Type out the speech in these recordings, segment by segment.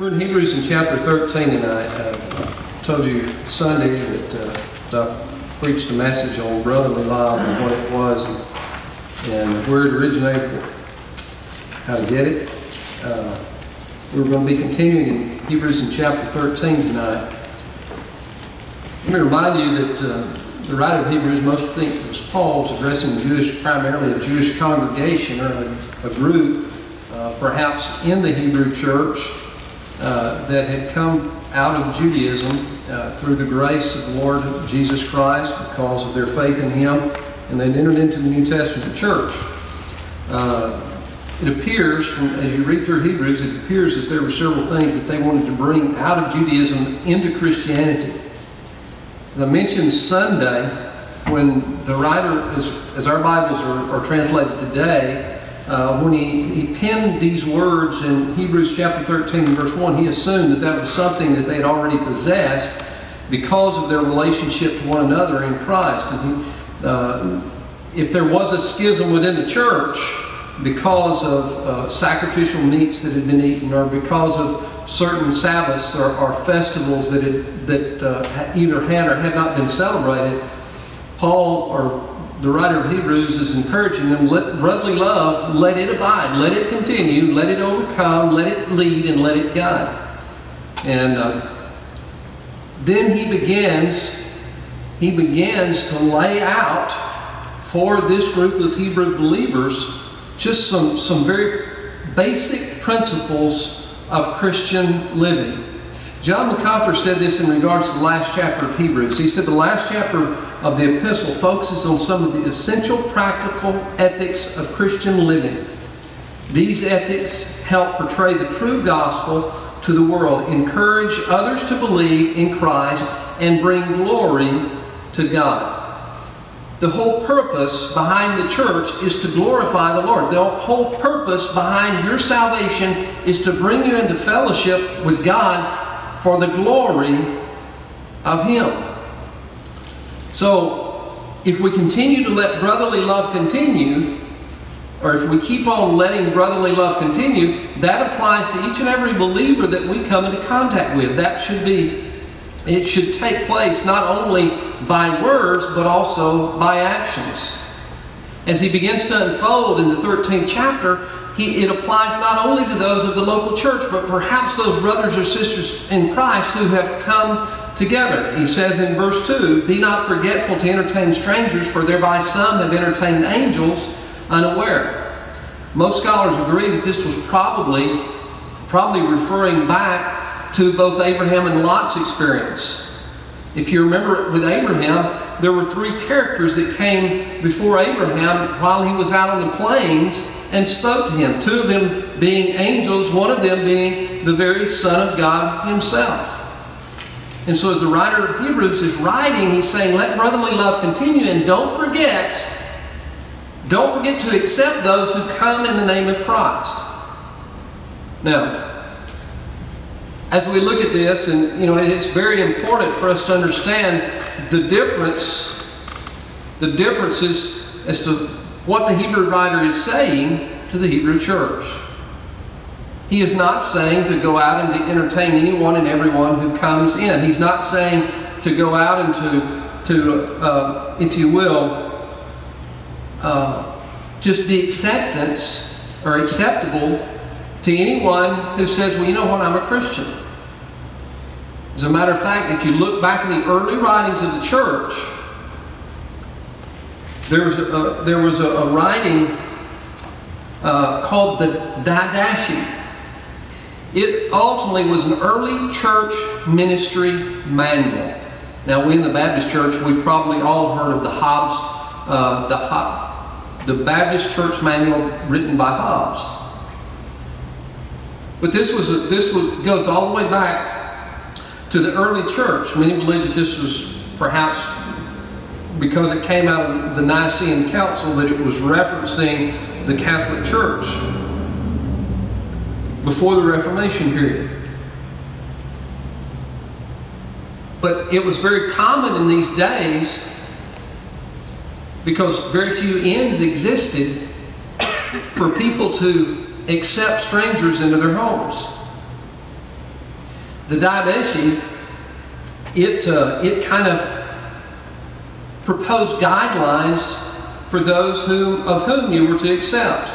We're in Hebrews in chapter 13 tonight. Uh, I told you Sunday that uh, I preached a message on brotherly love and what it was and, and where it originated, how to get it. Uh, we're going to be continuing in Hebrews in chapter 13 tonight. Let me remind you that uh, the writer of Hebrews, most think was Paul, was addressing Jewish, primarily a Jewish congregation or a, a group, uh, perhaps in the Hebrew church, uh, that had come out of Judaism uh, through the grace of the Lord Jesus Christ because of their faith in Him, and they'd entered into the New Testament church. Uh, it appears, as you read through Hebrews, it appears that there were several things that they wanted to bring out of Judaism into Christianity. I mentioned Sunday, when the writer, as, as our Bibles are, are translated today, uh, when he, he penned these words in Hebrews chapter 13 verse 1, he assumed that that was something that they had already possessed because of their relationship to one another in Christ. And he, uh, if there was a schism within the church because of uh, sacrificial meats that had been eaten or because of certain Sabbaths or, or festivals that, had, that uh, either had or had not been celebrated, Paul or the writer of Hebrews is encouraging them, let brotherly love, let it abide, let it continue, let it overcome, let it lead, and let it guide. And uh, then he begins, he begins to lay out for this group of Hebrew believers just some, some very basic principles of Christian living. John MacArthur said this in regards to the last chapter of Hebrews. He said the last chapter of the epistle focuses on some of the essential practical ethics of Christian living. These ethics help portray the true gospel to the world, encourage others to believe in Christ, and bring glory to God. The whole purpose behind the church is to glorify the Lord. The whole purpose behind your salvation is to bring you into fellowship with God for the glory of Him. So, if we continue to let brotherly love continue, or if we keep on letting brotherly love continue, that applies to each and every believer that we come into contact with. That should be, it should take place not only by words, but also by actions. As he begins to unfold in the 13th chapter, he, it applies not only to those of the local church, but perhaps those brothers or sisters in Christ who have come together. He says in verse 2, Be not forgetful to entertain strangers, for thereby some have entertained angels unaware. Most scholars agree that this was probably, probably referring back to both Abraham and Lot's experience. If you remember with Abraham, there were three characters that came before Abraham while he was out on the plains and spoke to him. Two of them being angels, one of them being the very Son of God himself. And so as the writer of Hebrews is writing, he's saying, let brotherly love continue and don't forget, don't forget to accept those who come in the name of Christ. Now, as we look at this, and you know, it's very important for us to understand the difference, the differences as to what the Hebrew writer is saying to the Hebrew church. He is not saying to go out and to entertain anyone and everyone who comes in. He's not saying to go out and to, to uh, if you will, uh, just be acceptance or acceptable to anyone who says, well, you know what, I'm a Christian. As a matter of fact, if you look back in the early writings of the church, there was a, there was a, a writing uh, called the Didache. It ultimately was an early church ministry manual. Now, we in the Baptist church, we've probably all heard of the Hobbs, uh, the, the Baptist church manual written by Hobbs. But this was a, this was, goes all the way back to the early church. Many believe that this was perhaps because it came out of the Nicene Council that it was referencing the Catholic Church before the Reformation period. But it was very common in these days because very few inns existed for people to accept strangers into their homes. the Didache, it, uh, it kind of proposed guidelines for those whom, of whom you were to accept.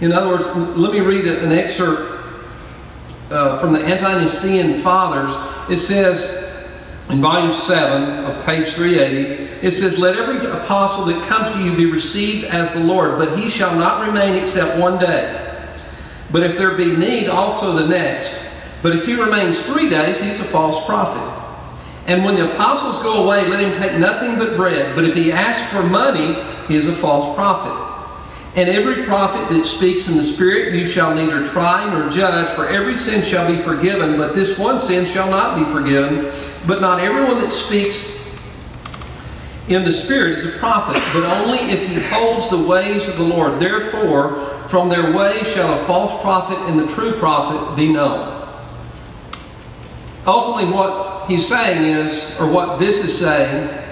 In other words, let me read an excerpt uh, from the Ante-Nicene Fathers. It says, in volume 7 of page 380, it says, Let every apostle that comes to you be received as the Lord, but he shall not remain except one day. But if there be need, also the next. But if he remains three days, he's a false prophet. And when the apostles go away, let him take nothing but bread. But if he asks for money, he is a false prophet. And every prophet that speaks in the Spirit you shall neither try nor judge, for every sin shall be forgiven, but this one sin shall not be forgiven. But not everyone that speaks in the Spirit is a prophet, but only if he holds the ways of the Lord. Therefore, from their way shall a false prophet and the true prophet be known. Ultimately, what he's saying is, or what this is saying,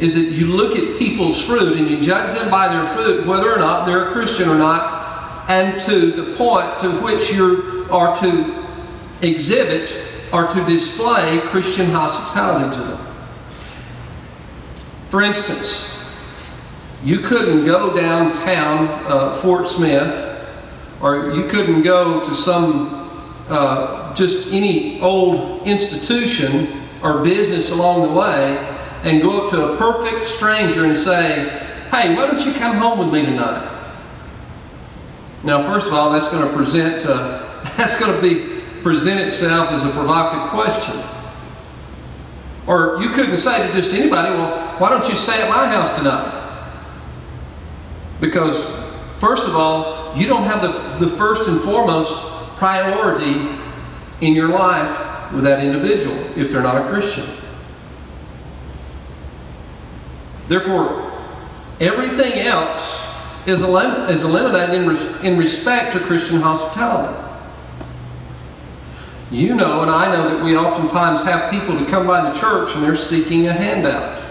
is that you look at people's fruit and you judge them by their fruit, whether or not they're a Christian or not, and to the point to which you are to exhibit or to display Christian hospitality to them. For instance, you couldn't go downtown uh, Fort Smith, or you couldn't go to some, uh, just any old institution or business along the way and go up to a perfect stranger and say, hey, why don't you come home with me tonight? Now, first of all, that's going to present, uh, that's going to be, present itself as a provocative question. Or you couldn't say to just anybody, well, why don't you stay at my house tonight? Because, first of all, you don't have the, the first and foremost priority in your life with that individual if they're not a Christian. Therefore, everything else is, elim is eliminated in, res in respect to Christian hospitality. You know, and I know that we oftentimes have people to come by the church and they're seeking a handout.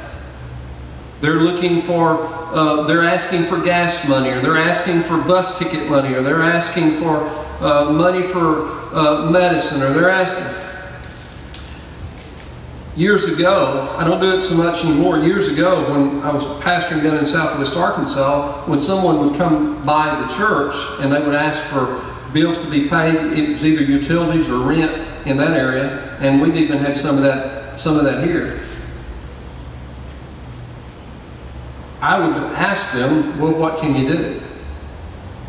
They're looking for, uh, they're asking for gas money, or they're asking for bus ticket money, or they're asking for uh, money for uh, medicine, or they're asking. Years ago, I don't do it so much anymore. Years ago, when I was pastoring down in southwest Arkansas, when someone would come by the church and they would ask for bills to be paid, it was either utilities or rent in that area, and we've even had some of that, some of that here. I would ask them, well, what can you do?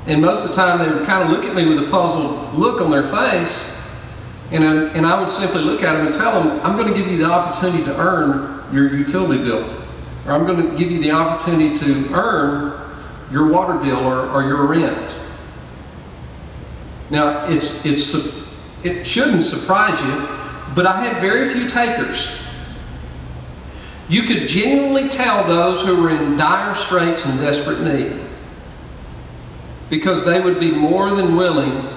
And most of the time they would kind of look at me with a puzzled look on their face, and I, and I would simply look at them and tell them, I'm going to give you the opportunity to earn your utility bill. Or I'm going to give you the opportunity to earn your water bill or, or your rent. Now, it's, it's, it shouldn't surprise you, but I had very few takers. You could genuinely tell those who were in dire straits and desperate need. Because they would be more than willing,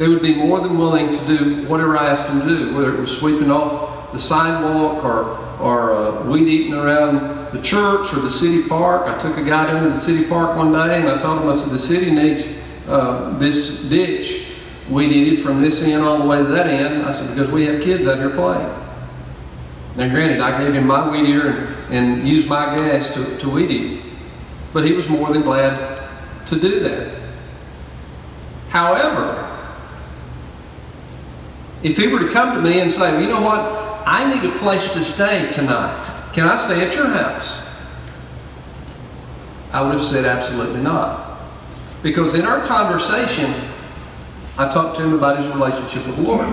they would be more than willing to do whatever I asked them to do, whether it was sweeping off the sidewalk or, or uh, weed eating around the church or the city park. I took a guy down to the city park one day and I told him, I said, the city needs uh, this ditch weed eated from this end all the way to that end. I said, because we have kids out here playing. Now, granted, I gave him my weed eater and, and used my gas to, to weed eat. But he was more than glad to do that. However, if he were to come to me and say, well, you know what, I need a place to stay tonight. Can I stay at your house? I would have said absolutely not. Because in our conversation, I talked to him about his relationship with the Lord.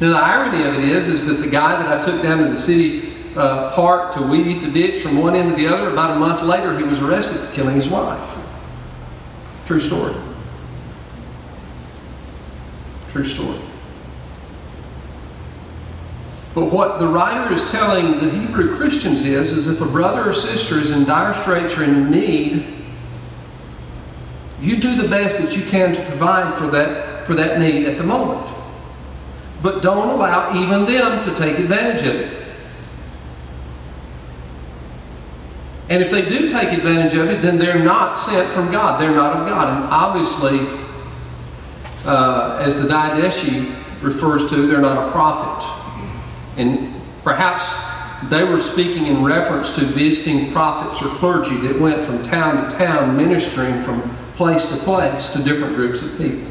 Now the irony of it is, is that the guy that I took down to the city uh, park to weed eat the ditch from one end to the other, about a month later he was arrested for killing his wife. True story. True story. But what the writer is telling the Hebrew Christians is, is if a brother or sister is in dire straits or in need, you do the best that you can to provide for that, for that need at the moment. But don't allow even them to take advantage of it. And if they do take advantage of it, then they're not sent from God. They're not of God. And obviously, uh, as the Didache refers to, they're not a prophet. And perhaps they were speaking in reference to visiting prophets or clergy that went from town to town ministering from place to place to different groups of people.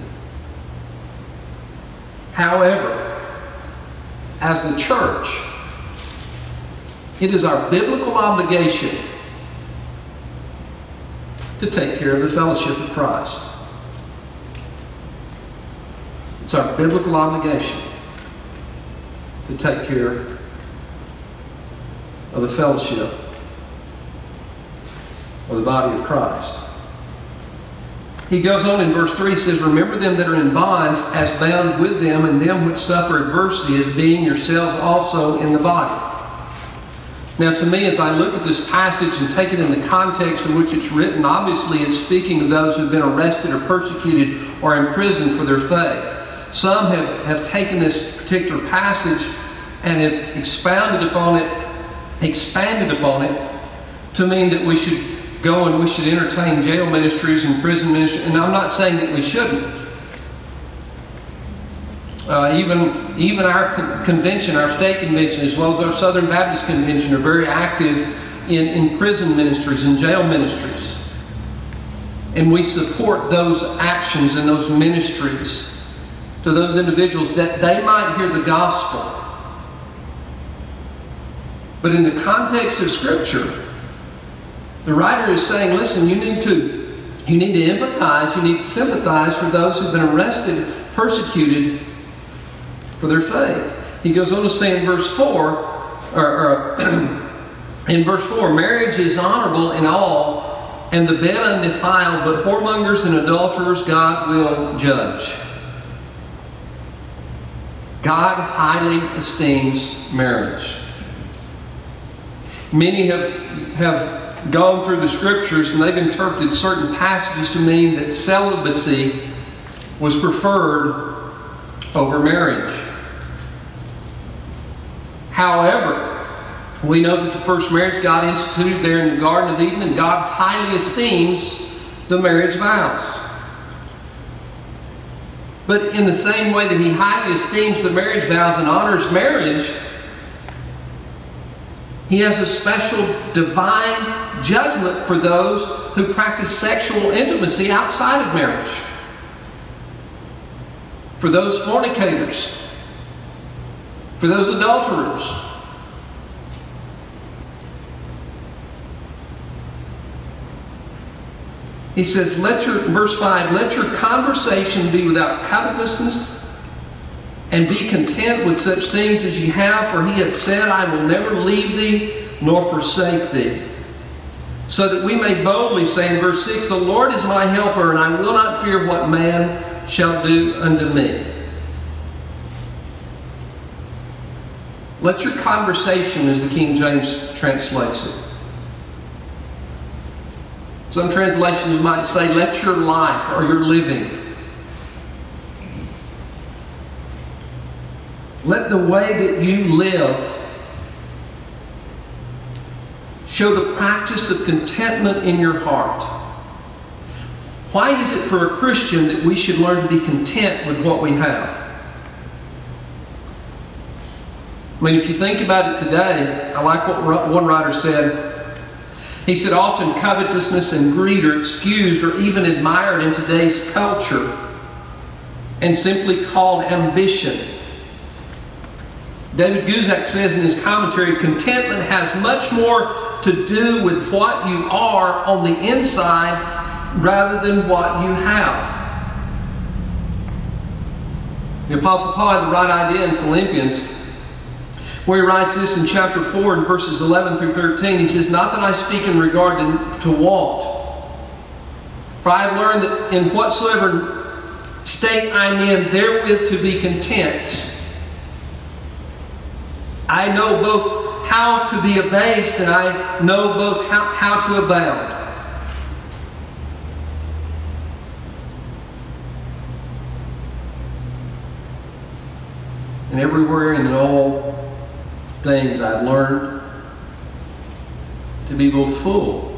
However, as the church, it is our biblical obligation to take care of the fellowship of Christ. It's our biblical obligation to take care of the fellowship of the body of Christ. He goes on in verse 3, he says, Remember them that are in bonds as bound with them, and them which suffer adversity as being yourselves also in the body. Now, to me, as I look at this passage and take it in the context in which it's written, obviously it's speaking of those who've been arrested or persecuted or imprisoned for their faith. Some have, have taken this particular passage and have expounded upon it, expanded upon it, to mean that we should go and we should entertain jail ministries and prison ministries. And I'm not saying that we shouldn't. Uh, even, even our con convention, our state convention, as well as our Southern Baptist Convention, are very active in, in prison ministries and jail ministries. And we support those actions and those ministries to those individuals that they might hear the gospel. But in the context of Scripture, the writer is saying, listen, you need to you need to empathize, you need to sympathize for those who've been arrested, persecuted, for their faith. He goes on to say in verse 4, or, or in verse 4, marriage is honorable in all, and the bed undefiled, but whoremongers and adulterers God will judge. God highly esteems marriage. Many have, have gone through the scriptures and they've interpreted certain passages to mean that celibacy was preferred over marriage. However, we know that the first marriage God instituted there in the Garden of Eden, and God highly esteems the marriage vows. But in the same way that He highly esteems the marriage vows and honors marriage, He has a special divine judgment for those who practice sexual intimacy outside of marriage. For those fornicators, for those adulterers. He says, let your, verse 5, let your conversation be without covetousness, and be content with such things as ye have, for he hath said, I will never leave thee nor forsake thee. So that we may boldly say in verse 6, The Lord is my helper, and I will not fear what man shall do unto me. Let your conversation, as the King James translates it. Some translations might say, let your life or your living. Let the way that you live show the practice of contentment in your heart. Why is it for a Christian that we should learn to be content with what we have? I mean, if you think about it today, I like what one writer said. He said, often covetousness and greed are excused or even admired in today's culture and simply called ambition. David Guzik says in his commentary, contentment has much more to do with what you are on the inside rather than what you have. The Apostle Paul had the right idea in Philippians where he writes this in chapter 4 and verses 11 through 13. He says, Not that I speak in regard to, to want, for I have learned that in whatsoever state I'm in, therewith to be content. I know both how to be abased and I know both how, how to abound. And everywhere in all things I've learned to be both full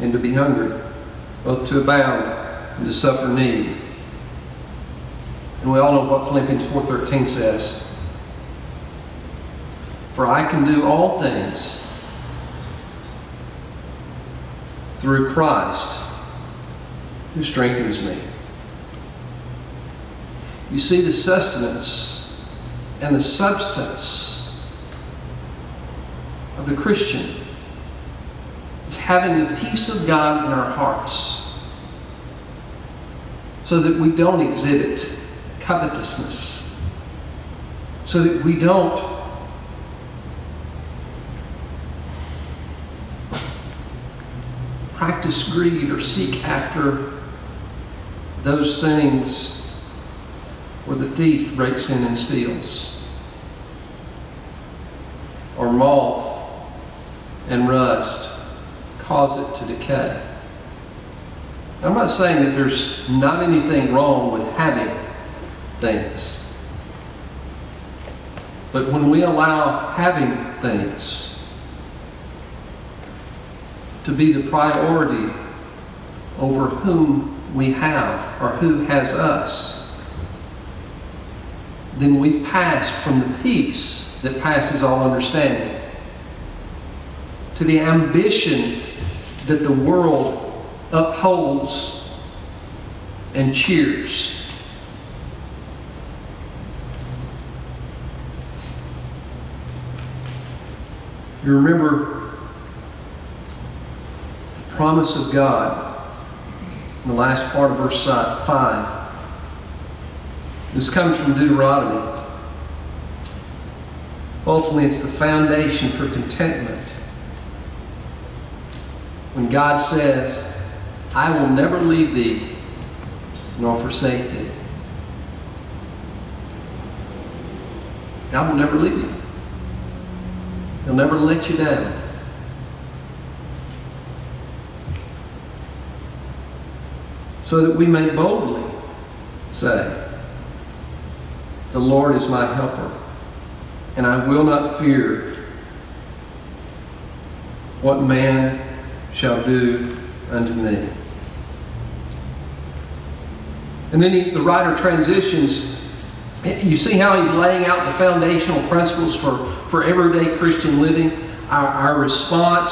and to be hungry, both to abound and to suffer need. And we all know what Philippians 4.13 says. For I can do all things through Christ who strengthens me. You see, the sustenance and the substance of the Christian is having the peace of God in our hearts so that we don't exhibit covetousness, so that we don't practice greed or seek after those things where the thief breaks in and steals, or moth and rust cause it to decay. I'm not saying that there's not anything wrong with having things. But when we allow having things to be the priority over whom we have or who has us, then we've passed from the peace that passes all understanding to the ambition that the world upholds and cheers. You remember the promise of God in the last part of verse 5. This comes from Deuteronomy. Ultimately, it's the foundation for contentment. When God says, I will never leave thee nor forsake thee. God will never leave you. He'll never let you down. so that we may boldly say, The Lord is my helper, and I will not fear what man shall do unto me. And then he, the writer transitions. You see how he's laying out the foundational principles for, for everyday Christian living, our, our response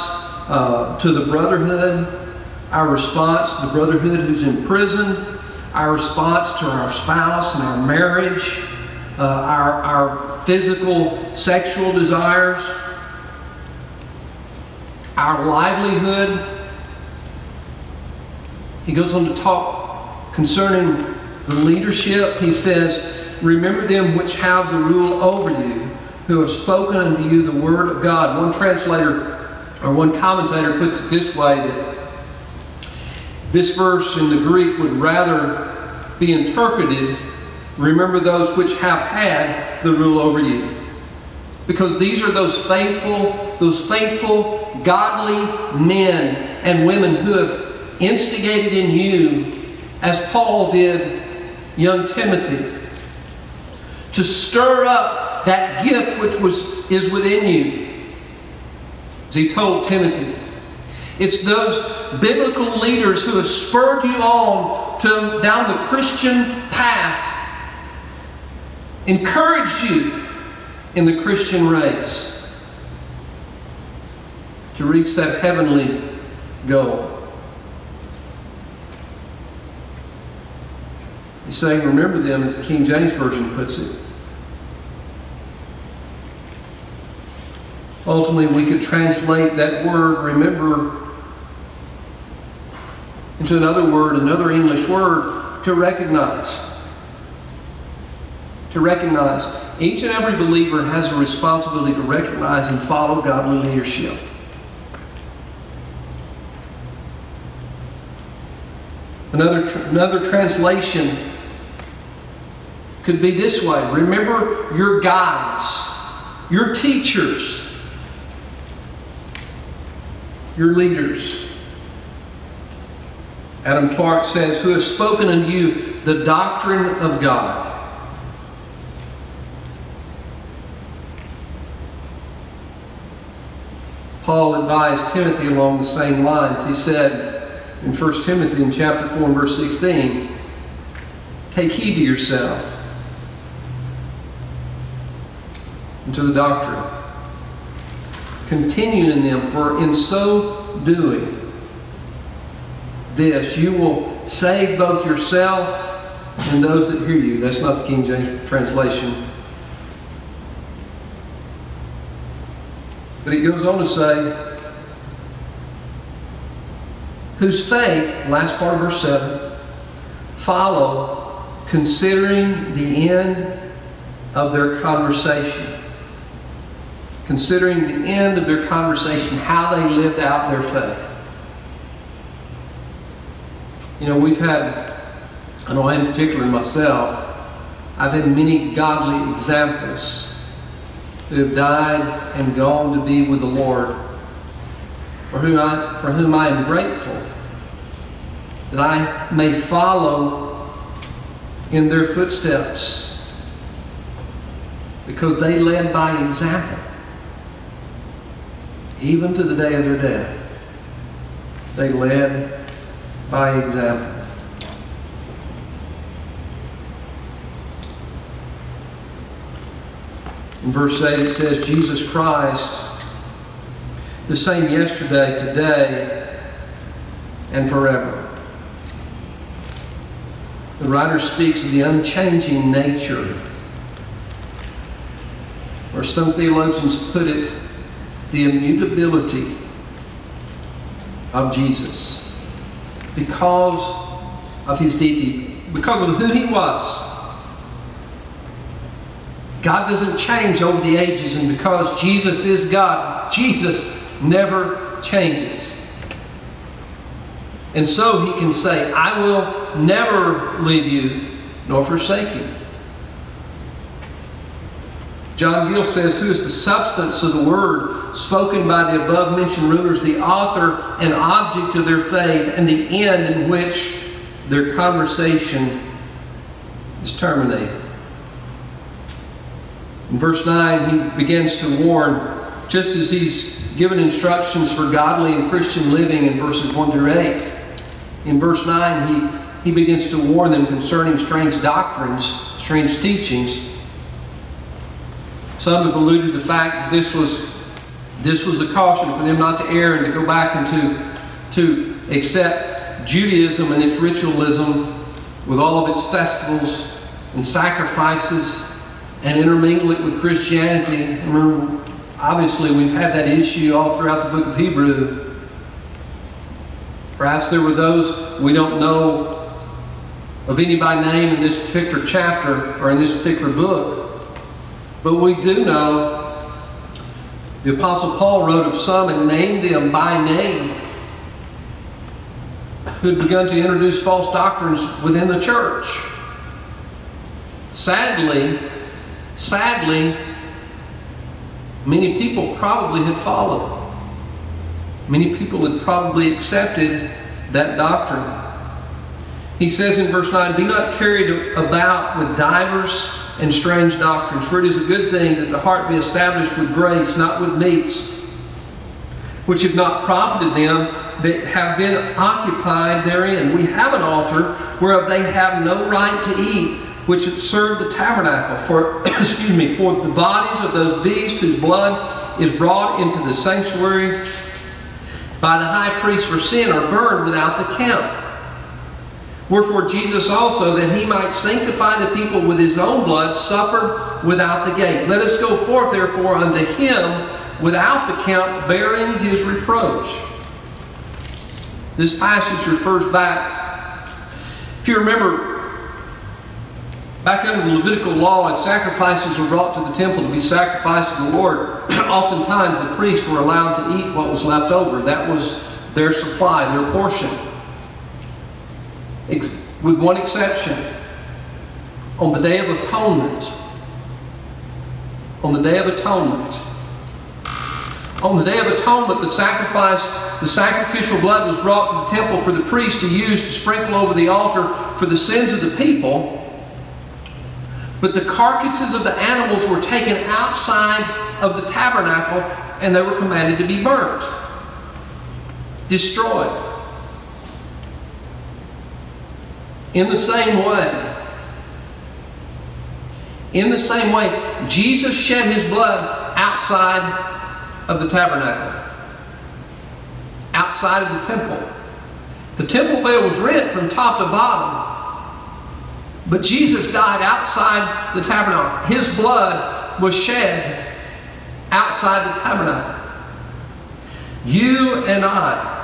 uh, to the brotherhood, our response to the brotherhood who's in prison, our response to our spouse and our marriage, uh, our, our physical, sexual desires, our livelihood. He goes on to talk concerning the leadership. He says, Remember them which have the rule over you, who have spoken unto you the word of God. One translator or one commentator puts it this way that this verse in the Greek would rather be interpreted, remember those which have had the rule over you. Because these are those faithful, those faithful, godly men and women who have instigated in you, as Paul did young Timothy, to stir up that gift which was, is within you. As he told Timothy, it's those biblical leaders who have spurred you on to down the Christian path, encouraged you in the Christian race to reach that heavenly goal. He's saying, remember them, as the King James Version puts it. Ultimately, we could translate that word, remember, into another word, another English word, to recognize. To recognize. Each and every believer has a responsibility to recognize and follow godly leadership. Another, tr another translation could be this way. Remember your guides, your teachers, your leaders. Adam Clarke says, Who has spoken unto you the doctrine of God. Paul advised Timothy along the same lines. He said, in 1 Timothy in chapter 4 and verse 16, take heed to yourself and to the doctrine. Continue in them, for in so doing, this, you will save both yourself and those that hear you. That's not the King James translation. But it goes on to say, whose faith, last part of verse 7, follow considering the end of their conversation. Considering the end of their conversation, how they lived out their faith. You know, we've had, I know in particular myself, I've had many godly examples who have died and gone to be with the Lord, for whom I, for whom I am grateful that I may follow in their footsteps because they led by example, even to the day of their death. They led by example. In verse 8 it says, Jesus Christ, the same yesterday, today, and forever. The writer speaks of the unchanging nature, or some theologians put it, the immutability of Jesus because of his deity, because of who he was. God doesn't change over the ages, and because Jesus is God, Jesus never changes. And so he can say, I will never leave you nor forsake you. John Gill says, Who is the substance of the word spoken by the above mentioned rulers, the author and object of their faith, and the end in which their conversation is terminated. In verse 9, he begins to warn, just as he's given instructions for godly and Christian living in verses 1 through 8. In verse 9, he, he begins to warn them concerning strange doctrines, strange teachings some have alluded to the fact that this was, this was a caution for them not to err and to go back into to accept Judaism and its ritualism with all of its festivals and sacrifices and intermingle it with Christianity. Remember, obviously, we've had that issue all throughout the book of Hebrew. Perhaps there were those we don't know of any by name in this particular chapter or in this particular book but we do know the Apostle Paul wrote of some and named them by name who had begun to introduce false doctrines within the church. Sadly, sadly, many people probably had followed. Many people had probably accepted that doctrine. He says in verse 9, Be not carried about with divers and strange doctrines. For it is a good thing that the heart be established with grace, not with meats, which have not profited them that have been occupied therein. We have an altar whereof they have no right to eat, which serve the tabernacle. For excuse me, for the bodies of those beasts whose blood is brought into the sanctuary by the high priest for sin are burned without the camp. Wherefore Jesus also, that he might sanctify the people with his own blood, suffered without the gate. Let us go forth therefore unto him without the camp, bearing his reproach. This passage refers back, if you remember, back under the Levitical law, as sacrifices were brought to the temple to be sacrificed to the Lord, oftentimes the priests were allowed to eat what was left over. That was their supply, their portion with one exception. On the Day of Atonement, on the Day of Atonement, on the Day of Atonement, the sacrifice, the sacrificial blood was brought to the temple for the priest to use to sprinkle over the altar for the sins of the people. But the carcasses of the animals were taken outside of the tabernacle and they were commanded to be burnt, destroyed. In the same way, in the same way, Jesus shed his blood outside of the tabernacle, outside of the temple. The temple veil was rent from top to bottom, but Jesus died outside the tabernacle. His blood was shed outside the tabernacle. You and I,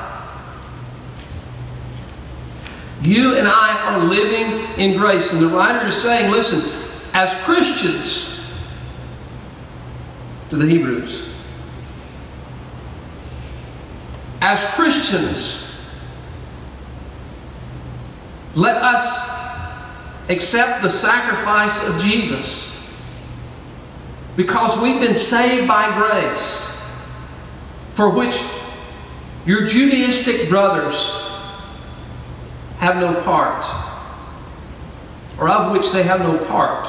you and I are living in grace. And the writer is saying, listen, as Christians, to the Hebrews, as Christians, let us accept the sacrifice of Jesus because we've been saved by grace, for which your Judaistic brothers have no part, or of which they have no part.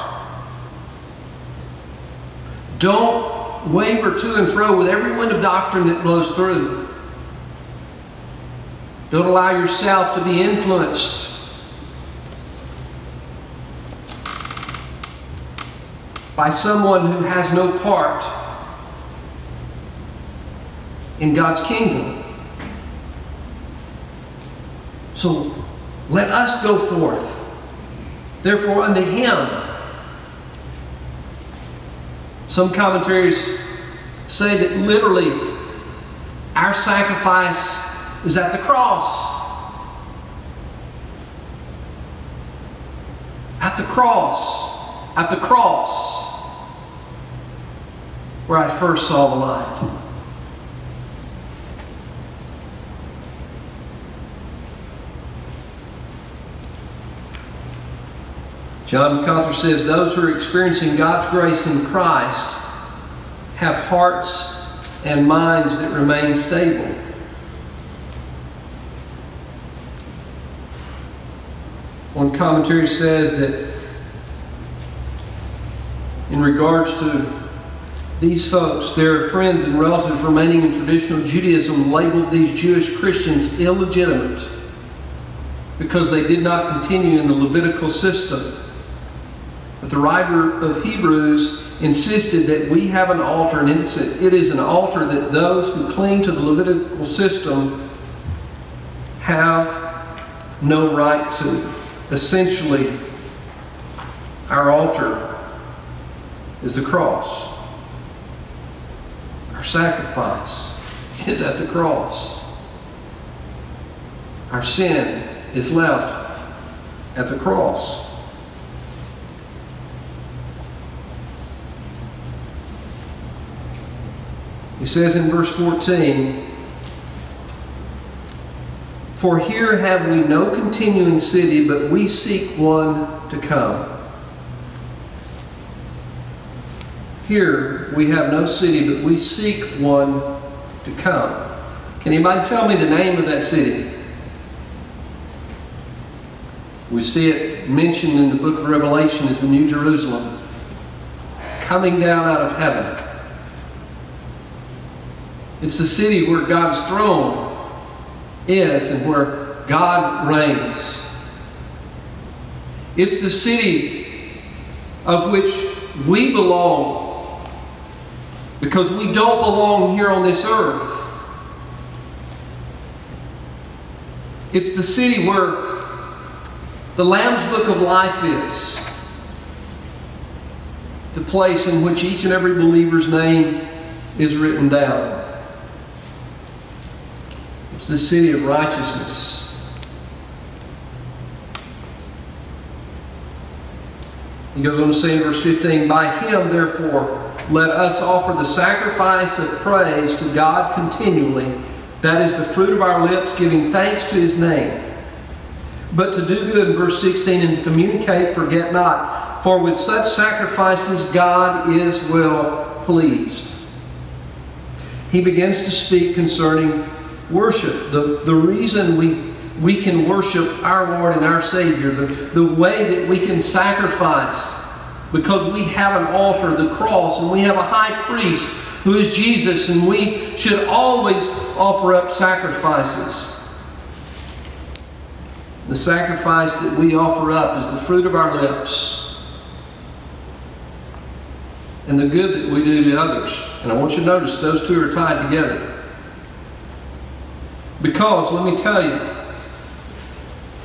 Don't waver to and fro with every wind of doctrine that blows through. Don't allow yourself to be influenced by someone who has no part in God's kingdom. So let us go forth. Therefore, unto him. Some commentaries say that literally our sacrifice is at the cross. At the cross. At the cross. Where I first saw the light. John MacArthur says those who are experiencing God's grace in Christ have hearts and minds that remain stable. One commentary says that in regards to these folks, their friends and relatives remaining in traditional Judaism labeled these Jewish Christians illegitimate because they did not continue in the Levitical system. But the writer of Hebrews insisted that we have an altar, and it is an altar that those who cling to the Levitical system have no right to. Essentially, our altar is the cross. Our sacrifice is at the cross. Our sin is left at the cross. He says in verse 14, For here have we no continuing city, but we seek one to come. Here we have no city, but we seek one to come. Can anybody tell me the name of that city? We see it mentioned in the book of Revelation as the New Jerusalem, coming down out of heaven. It's the city where God's throne is and where God reigns. It's the city of which we belong because we don't belong here on this earth. It's the city where the Lamb's Book of Life is. The place in which each and every believer's name is written down. It's the city of righteousness. He goes on to say in verse 15, By him, therefore, let us offer the sacrifice of praise to God continually. That is the fruit of our lips, giving thanks to his name. But to do good, verse 16, and to communicate, forget not. For with such sacrifices God is well pleased. He begins to speak concerning worship. The, the reason we, we can worship our Lord and our Savior, the, the way that we can sacrifice because we have an altar, the cross, and we have a high priest who is Jesus, and we should always offer up sacrifices. The sacrifice that we offer up is the fruit of our lips and the good that we do to others. And I want you to notice those two are tied together. Because, let me tell you,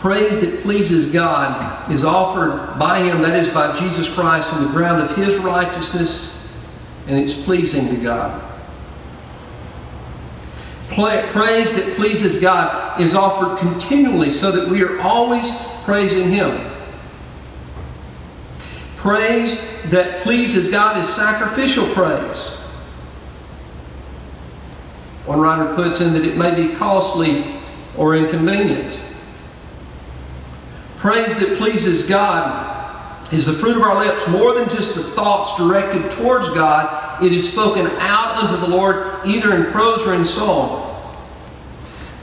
praise that pleases God is offered by Him, that is by Jesus Christ, on the ground of His righteousness, and it's pleasing to God. Praise that pleases God is offered continually so that we are always praising Him. Praise that pleases God is sacrificial praise. One writer puts in that it may be costly or inconvenient. Praise that pleases God is the fruit of our lips more than just the thoughts directed towards God. It is spoken out unto the Lord either in prose or in song.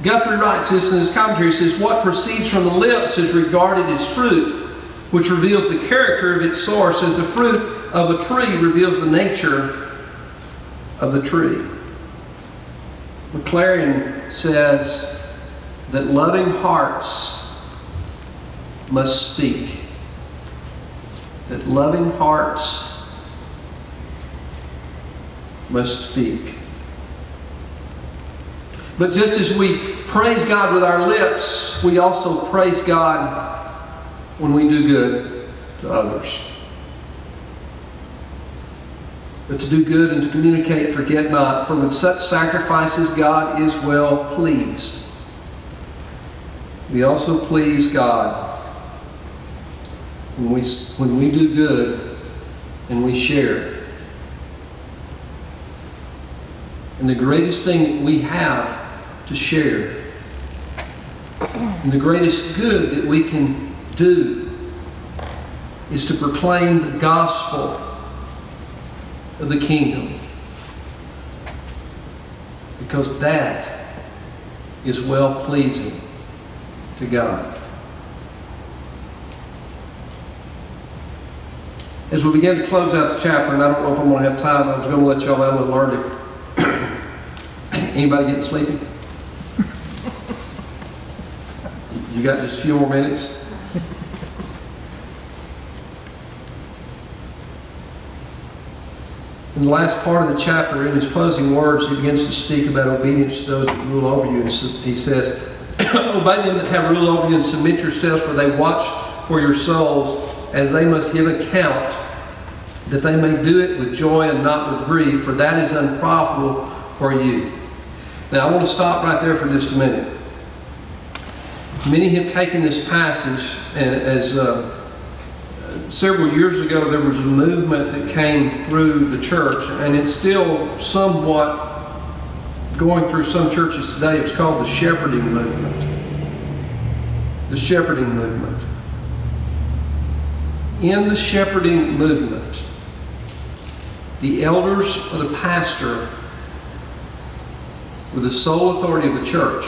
Guthrie writes this in his commentary. He says, What proceeds from the lips is regarded as fruit, which reveals the character of its source, as the fruit of a tree reveals the nature of the tree. Maclaren says that loving hearts must speak. That loving hearts must speak. But just as we praise God with our lips, we also praise God when we do good to others. But to do good and to communicate, forget not, for with such sacrifices God is well pleased. We also please God when we, when we do good and we share. And the greatest thing we have to share. And the greatest good that we can do is to proclaim the gospel of the kingdom. Because that is well pleasing to God. As we begin to close out the chapter, and I don't know if I'm going to have time, I was going to let y'all out a little early. Anybody getting sleepy? You got just a few more minutes? In the last part of the chapter, in his closing words, he begins to speak about obedience to those that rule over you. And he says, Obey them that have rule over you and submit yourselves, for they watch for your souls, as they must give account, that they may do it with joy and not with grief, for that is unprofitable for you. Now, I want to stop right there for just a minute. Many have taken this passage and as uh, several years ago there was a movement that came through the church, and it's still somewhat going through some churches today. It's called the shepherding movement. The shepherding movement. In the shepherding movement, the elders or the pastor, with the sole authority of the church,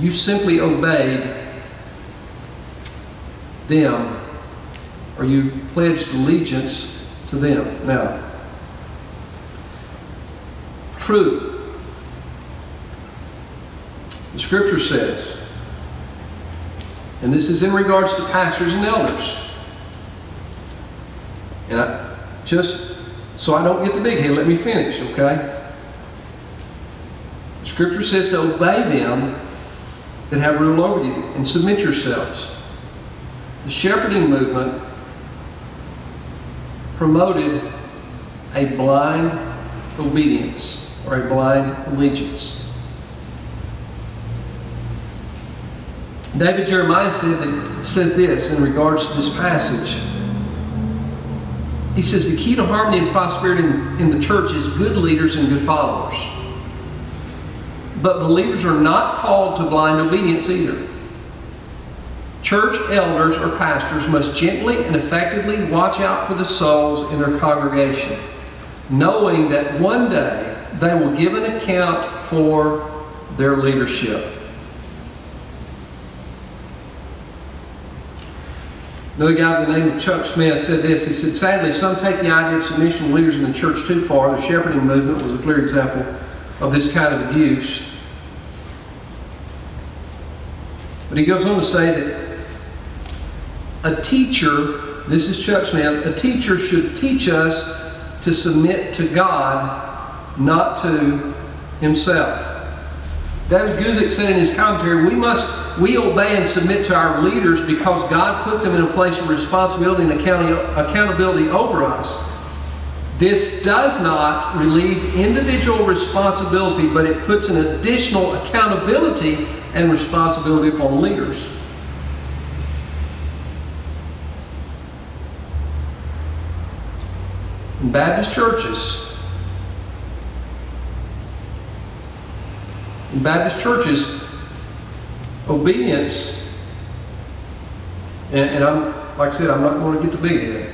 You simply obeyed them, or you pledged allegiance to them. Now, true. The scripture says, and this is in regards to pastors and elders. And I, just so I don't get the big head, let me finish, okay? Scripture says to obey them that have rule over you and submit yourselves. The shepherding movement promoted a blind obedience or a blind allegiance. David Jeremiah said that, says this in regards to this passage. He says the key to harmony and prosperity in, in the church is good leaders and good followers. But believers are not called to blind obedience either. Church elders or pastors must gently and effectively watch out for the souls in their congregation, knowing that one day they will give an account for their leadership. Another guy by the name of Chuck Smith said this. He said, Sadly, some take the idea of submission to leaders in the church too far. The shepherding movement was a clear example of this kind of abuse. But he goes on to say that a teacher, this is Chuck Smith, a teacher should teach us to submit to God, not to himself. David Guzik said in his commentary, we must we obey and submit to our leaders because God put them in a place of responsibility and accountability over us. This does not relieve individual responsibility, but it puts an additional accountability and responsibility upon leaders. In Baptist churches, in Baptist churches, obedience, and, and, I'm, like I said, I'm not going to get the big head.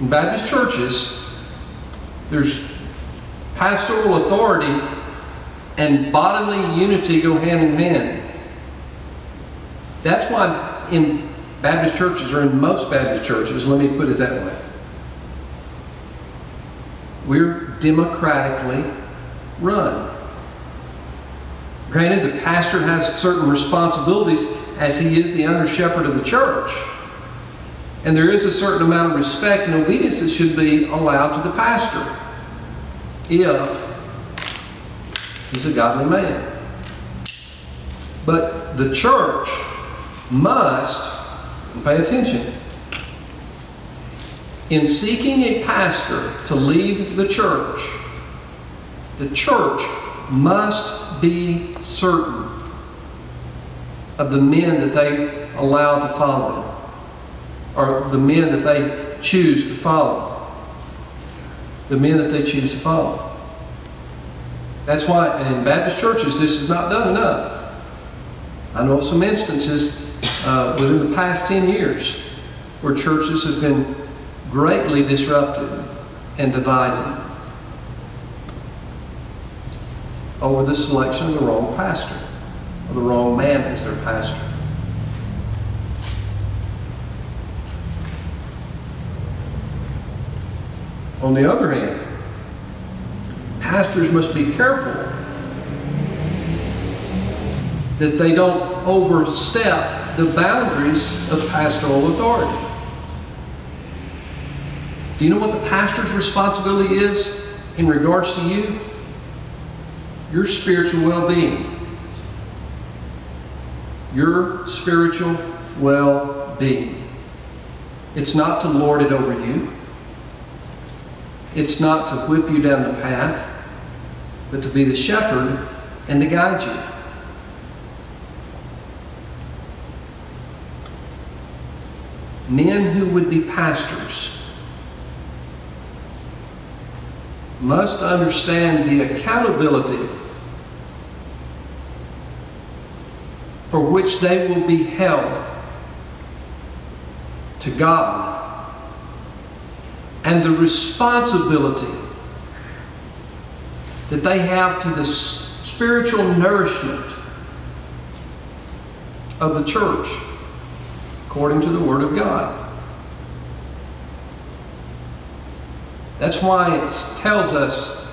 In Baptist churches, there's pastoral authority and bodily unity go hand in hand. That's why in Baptist churches, or in most Baptist churches, let me put it that way, we're democratically run. Granted, the pastor has certain responsibilities as he is the under shepherd of the church. And there is a certain amount of respect and obedience that should be allowed to the pastor if he's a godly man. But the church must, pay attention, in seeking a pastor to lead the church, the church must be certain of the men that they allow to follow them, or the men that they choose to follow. The men that they choose to follow. That's why, and in Baptist churches, this is not done enough. I know of some instances uh, within the past 10 years where churches have been greatly disrupted and divided over the selection of the wrong pastor, or the wrong man as their pastor. On the other hand, pastors must be careful that they don't overstep the boundaries of pastoral authority. Do you know what the pastor's responsibility is in regards to you? Your spiritual well being. Your spiritual well being. It's not to lord it over you, it's not to whip you down the path, but to be the shepherd and to guide you. Men who would be pastors must understand the accountability for which they will be held to God and the responsibility that they have to the spiritual nourishment of the church according to the Word of God. That's why it tells us,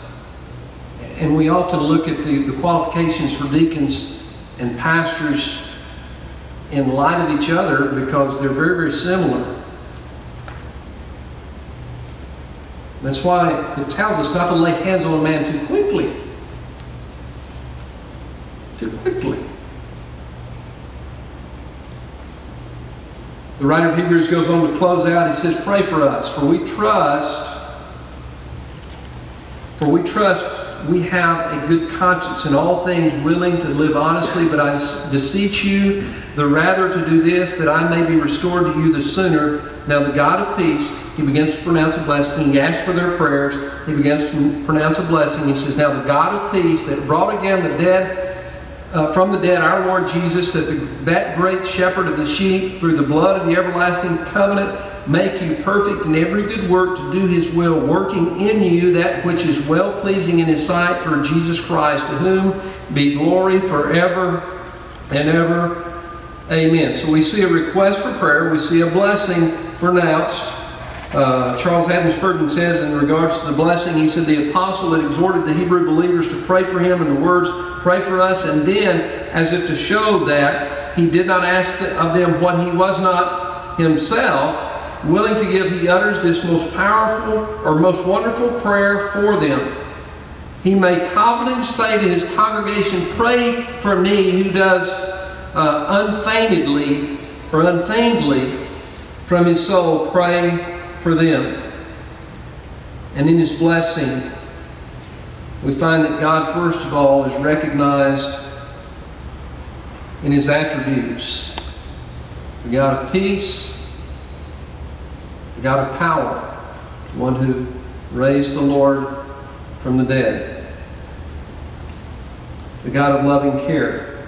and we often look at the, the qualifications for deacons and pastors in light of each other because they're very, very similar. That's why it tells us not to lay hands on a man too quickly. Too quickly. The writer of Hebrews goes on to close out. He says, Pray for us, for we trust, for we trust we have a good conscience in all things, willing to live honestly, but I beseech you the rather to do this, that I may be restored to you the sooner. Now the God of peace, he begins to pronounce a blessing. He asks for their prayers. He begins to pronounce a blessing. He says, Now the God of peace that brought again the dead uh, from the dead, our Lord Jesus, that the, that great shepherd of the sheep, through the blood of the everlasting covenant, make you perfect in every good work to do his will, working in you that which is well pleasing in his sight through Jesus Christ, to whom be glory forever and ever. Amen. So we see a request for prayer, we see a blessing pronounced. Uh, Charles Haddon Spurgeon says in regards to the blessing, he said the apostle had exhorted the Hebrew believers to pray for him in the words, pray for us, and then as if to show that he did not ask of them what he was not himself willing to give, he utters this most powerful or most wonderful prayer for them. He may confidently say to his congregation, Pray for me who does uh, unfeignedly or unfeignedly from his soul pray for them. And in his blessing, we find that God, first of all, is recognized in his attributes. The God of peace, the God of power, the one who raised the Lord from the dead, the God of loving care,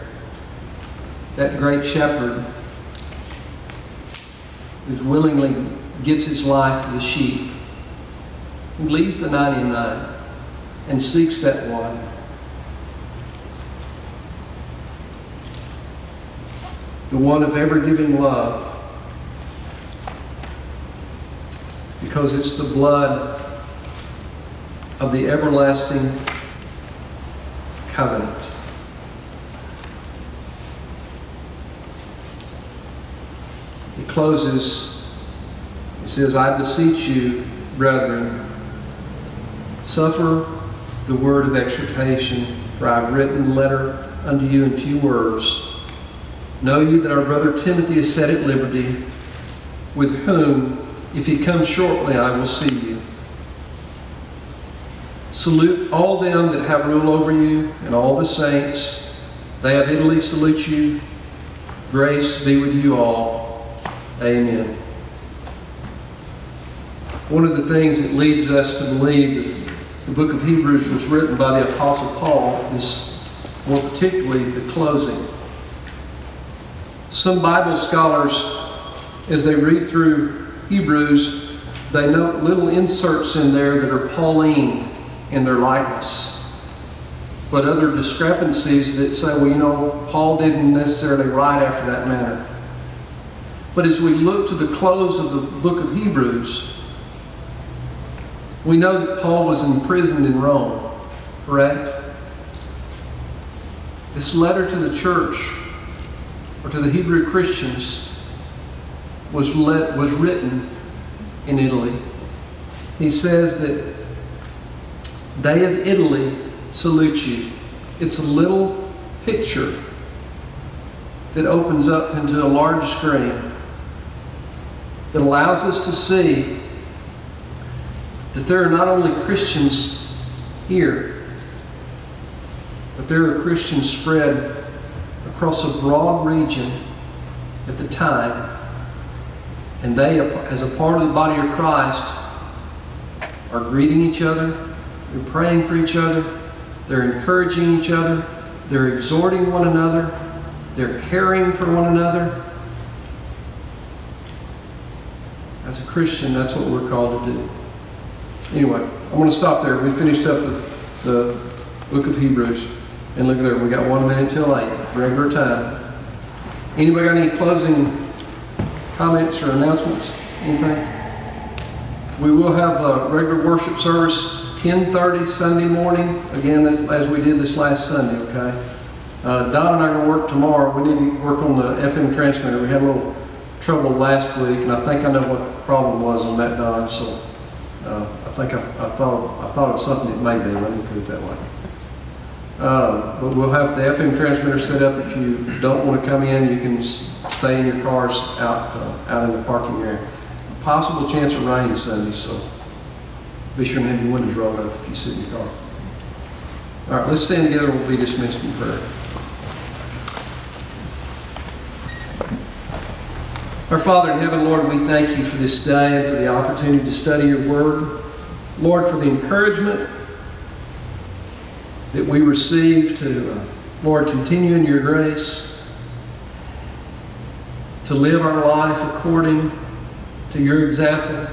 that great shepherd who willingly gives his life for the sheep, who leaves the 99 and seeks that one. The one of ever giving love. Because it's the blood of the everlasting covenant. He closes, he says, I beseech you, brethren, suffer the word of exhortation, for I have written the letter unto you in few words. Know you that our brother Timothy is set at liberty, with whom, if he comes shortly, I will see you. Salute all them that have rule over you, and all the saints. They of Italy salute you. Grace be with you all. Amen. One of the things that leads us to believe that the book of Hebrews was written by the Apostle Paul is more particularly the closing. Some Bible scholars, as they read through Hebrews, they note little inserts in there that are Pauline in their likeness. But other discrepancies that say, well, you know, Paul didn't necessarily write after that manner. But as we look to the close of the book of Hebrews, we know that Paul was imprisoned in Rome, correct? This letter to the church, or to the Hebrew Christians, was, let, was written in Italy. He says that they of Italy salute you. It's a little picture that opens up into a large screen that allows us to see that there are not only Christians here, but there are Christians spread across a broad region at the time. And they, as a part of the body of Christ, are greeting each other, they're praying for each other, they're encouraging each other, they're exhorting one another, they're caring for one another. As a Christian, that's what we're called to do. Anyway, I'm going to stop there. We finished up the, the book of Hebrews. And look at there, we got one minute till eight, regular time. Anybody got any closing comments or announcements? Anything? We will have a regular worship service 10:30 Sunday morning, again as we did this last Sunday. Okay. Uh, Don and I are going to work tomorrow. We need to work on the FM transmitter. We had a little trouble last week, and I think I know what the problem was on that, Don. So uh, I think I, I, thought I thought of something it may be. Let me put it that way. Uh, but we'll have the FM transmitter set up. If you don't want to come in, you can stay in your cars out uh, out in the parking area. Possible chance of rain Sunday, so be sure and have your windows rolled up if you sit in your car. All right, let's stand together. We'll be dismissed in prayer. Our Father in heaven, Lord, we thank you for this day and for the opportunity to study your word. Lord, for the encouragement that we receive to, uh, Lord, continue in your grace, to live our life according to your example,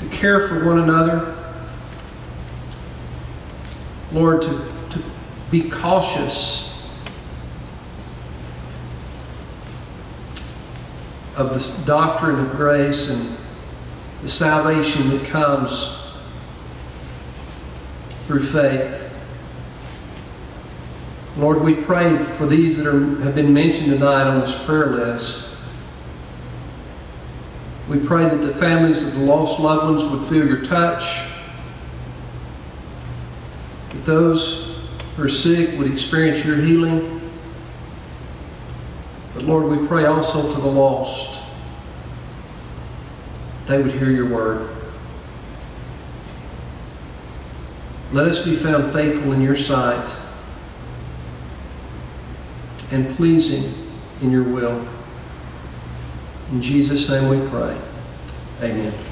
to care for one another. Lord, to, to be cautious of the doctrine of grace and the salvation that comes through faith. Lord, we pray for these that are, have been mentioned tonight on this prayer list. We pray that the families of the lost loved ones would feel your touch, that those who are sick would experience your healing. But Lord, we pray also for the lost. They would hear your word. Let us be found faithful in your sight and pleasing in your will. In Jesus' name we pray. Amen.